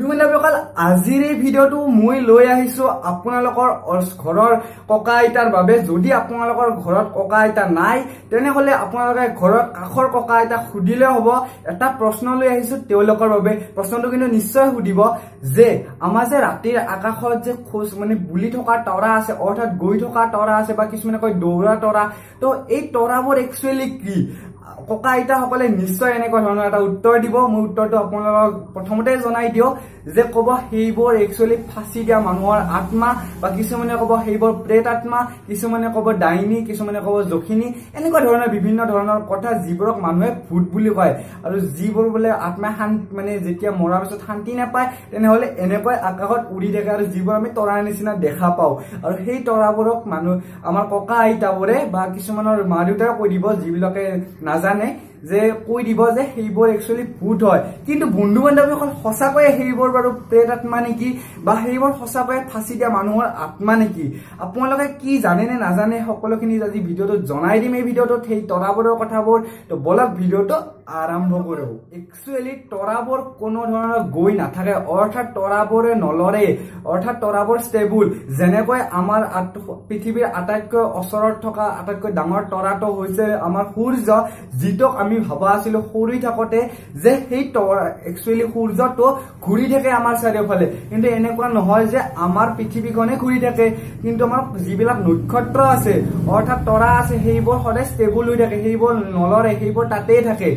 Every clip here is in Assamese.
বন্ধুসকল আজিৰ এই ভিডিঅ'টো মই লৈ আহিছো আপোনালোকৰ ঘৰৰ ককা আইতাৰ বাবে। যদি আপোনালোকৰ ঘৰত ককা আইতা নাই তেনেহলে আপোনালোকে ঘৰৰ কাষৰ ককা আইতাক সুধিলে হ'ব। এটা প্ৰশ্ন লৈ আহিছো তেওঁলোকৰ বাবে। প্ৰশ্নটো কিন্তু নিশ্চয় সুধিব যে আমাৰ যে ৰাতিৰ আকাশত যে খোজ মানে বুলি থকা তৰা আছে অৰ্থাৎ গৈ থকা তৰা আছে বা কিছুমানে কয় দৌৰা তৰা তো এই তৰাবোৰ একচুৱেলি কি? ককা আইতাসকলে নিশ্চয় এনেকুৱা ধৰণৰ এটা উত্তৰ দিব। মোৰ উত্তৰটো আপোনালোকক প্ৰথমতে জনাই দিয়ক যে ক'ব সেইবোৰ একচুৱেলি ফাঁচি দিয়া মানুহৰ আত্মা বা কিছুমানে ক'ব সেইবোৰ প্ৰেত আত্মা কিছুমানে ক'ব ডাইনী কিছুমানে ক'ব জখিনী এনেকুৱা ধৰণৰ বিভিন্ন ধৰণৰ কথা যিবোৰক মানুহে ভূত বুলি কয়। আৰু যিবোৰ বোলে আত্মাই শান্তি মানে যেতিয়া মৰাৰ পিছত শান্তি নাপায় তেনেহলে এনেকৈ আকাশত উৰি থাকে আৰু যিবোৰ আমি তৰাৰ নিচিনা দেখা পাওঁ। আৰু সেই তৰাবোৰক মানুহ আমাৰ ককা আইতাবোৰে বা কিছুমানৰ মা দেউতাই কৈ দিব যিবিলাকে নাজানে যে কৈ দিব যে সেইবোৰ একচুৱেলি ভূত হয়। কিন্তু বন্ধু বান্ধৱীসকল সঁচাকৈয়ে সেইবোৰ বাৰু প্ৰেত আত্মা নেকি বা সেইবোৰ সঁচাকৈয়ে ফাঁচি দিয়া মানুহৰ আত্মা নেকি? আপোনালোকে কি জানে নে নাজানে? সকলোখিনি আজি ভিডিঅ'টোত জনাই দিম। এই ভিডিঅ'টোত সেই তৰাবোৰৰ কথাবোৰ। তো বলক ভিডিঅ'টো আৰম্ভ কৰো। একচুৱেলি তৰাবোৰ কোনো ধৰণৰ গৈ নাথাকে। অৰ্থাৎ তৰাবোৰে নলৰে অৰ্থাৎ তৰাবোৰ ষ্টেবুল যেনেকৈ আমাৰ পৃথিৱীৰ আটাইতকৈ ওচৰত থকা আটাইতকৈ ডাঙৰ তৰাটো হৈছে আমাৰ সূৰ্য যিটোক আমি ভবা আছিলো সৰু থাকোঁতে যে সেই একচুৱেলি সূৰ্যটো ঘূৰি থাকে আমাৰ চাৰিওফালে। কিন্তু এনেকুৱা নহয় যে আমাৰ পৃথিৱীখনে ঘূৰি থাকে। কিন্তু আমাৰ যিবিলাক নক্ষত্ৰ আছে অৰ্থাৎ তৰা আছে সেইবোৰ সদায় ষ্টেবুল হৈ থাকে। সেইবোৰ নলৰে সেইবোৰ তাতেই থাকে।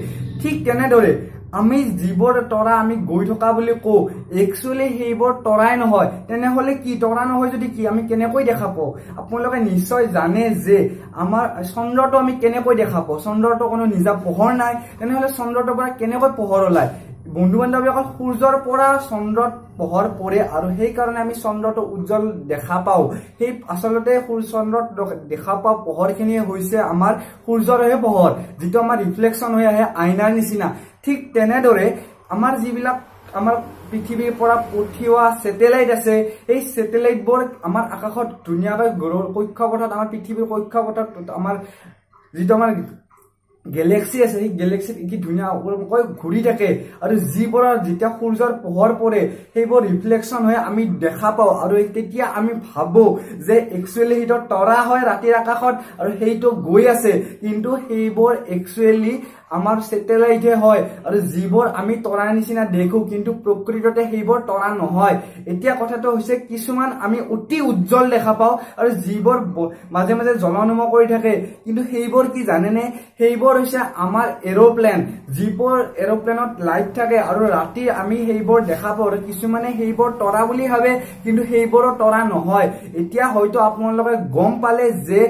ঠিক তেনেদৰে আমি যিবোৰ তৰা আমি গৈ থকা বুলি কওঁ একচুৱেলি সেইবোৰ তৰাই নহয়। তেনেহলে কি তৰা নহয় যদি কি? আমি কেনেকৈ দেখা পাওঁ? আপোনালোকে নিশ্চয় জানে যে আমাৰ চন্দ্ৰটো আমি কেনেকৈ দেখা পাওঁ? চন্দ্ৰটো কোনো নিজা পোহৰ নাই। তেনেহলে চন্দ্ৰটোৰ পৰা কেনেকৈ পোহৰ ওলায়? বন্ধু বান্ধৱীসকল সূৰ্যৰ পৰা চন্দ্ৰত পোহৰ পৰে আৰু সেইকাৰণে আমি চন্দ্ৰটো উজ্জ্বল দেখা পাওঁ। সেই আচলতে চন্দ্ৰত দেখা পোৱা পোহৰখিনিয়ে হৈছে আমাৰ সূৰ্যৰহে পোহৰ যিটো আমাৰ ৰিফ্লেকশ্যন হৈ আহে আইনাৰ নিচিনা। ঠিক তেনেদৰে আমাৰ যিবিলাক আমাৰ পৃথিৱীৰ পৰা পঠিওৱা ছেটেলাইট আছে এই ছেটেলাইটবোৰ আমাৰ আকাশত ধুনীয়াকৈ কক্ষপথত আমাৰ পৃথিৱীৰ কক্ষপথত আমাৰ যিটো আমাৰ গেলেক্সি আছে সেই গেলেক্সিত কি ধুনীয়াকৈ ঘূৰি থাকে। আৰু যিবোৰৰ যেতিয়া সূৰ্যৰ পোহৰ পৰে সেইবোৰ ৰিফ্লেকশ্যন হৈ আমি দেখা পাওঁ। আৰু তেতিয়া আমি ভাবো যে একচুৱেলি সেইটো তৰা হয় ৰাতিৰ আকাশত আৰু সেইটো গৈ আছে। কিন্তু সেইবোৰ একচুৱেলি আমাৰ ছেটেলাইটহে হয়। আৰু যিবোৰ আমি তৰাৰ নিচিনা দেখো কিন্তু প্ৰকৃততে সেইবোৰ তৰা নহয়। এতিয়া কথাটো হৈছে কিছুমান আমি অতি উজ্জ্বল দেখা পাওঁ আৰু যিবোৰ মাজে মাজে জলনম কৰি থাকে। কিন্তু সেইবোৰ কি জানেনে? সেইবোৰ হৈছে আমাৰ এৰপ্লেন। যিবোৰ এৰপ্লেনত লাইট থাকে আৰু ৰাতি আমি সেইবোৰ দেখা পাওঁ আৰু কিছুমানে সেইবোৰ তৰা বুলি ভাবে কিন্তু সেইবোৰো তৰা নহয়। এতিয়া হয়তো আপোনালোকে গম পালে যে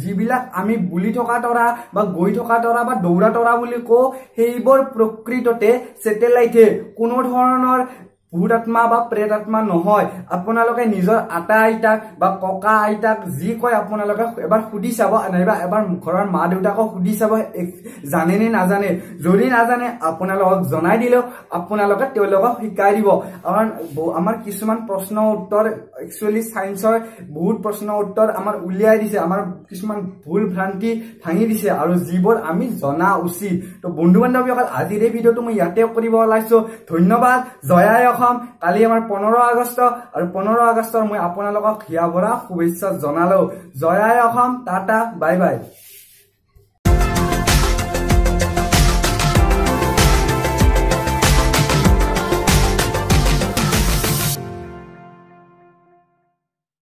যিবিলাক আমি বুলি থকা তৰা বা গৈ থকা তৰা বা দৌৰা তৰা বুলি বুলি কওঁ সেইবোৰ প্ৰকৃততে ছেটেলাইটে কোনো ধৰণৰ ভূত আত্মা বা প্ৰেত আত্মা নহয়। আপোনালোকে নিজৰ আটা আইতাক বা ককা আইতাক যি কয় আপোনালোকে এবাৰ সুধি চাব নাইবা এবাৰ ঘৰৰ মা দেউতাকক সুধি চাব জানে নে নাজানে। যদি নাজানে আপোনালোকক জনাই দিলেও আপোনালোকে তেওঁলোকক শিকাই দিব। কাৰণ আমাৰ কিছুমান প্ৰশ্ন উত্তৰ একচুৱেলি চায়েন্সৰ বহুত প্ৰশ্ন উত্তৰ আমাৰ উলিয়াই দিছে। আমাৰ কিছুমান ভুল ভ্ৰান্তি ভাঙি দিছে আৰু যিবোৰ আমি জনা উচিত। তো বন্ধু বান্ধৱীসকল আজিৰ এই ভিডিঅ'টো মই ইয়াতে কৰিব ওলাইছো। ধন্যবাদ জয়াই অসম কালি আমাৰ পোন্ধৰ আগষ্ট আৰু পোন্ধৰ আগষ্টৰ মই আপোনালোকক হিয়া ভৰা শুভেচ্ছা জনালো। জয়াই অসম টাটা বাই বাই।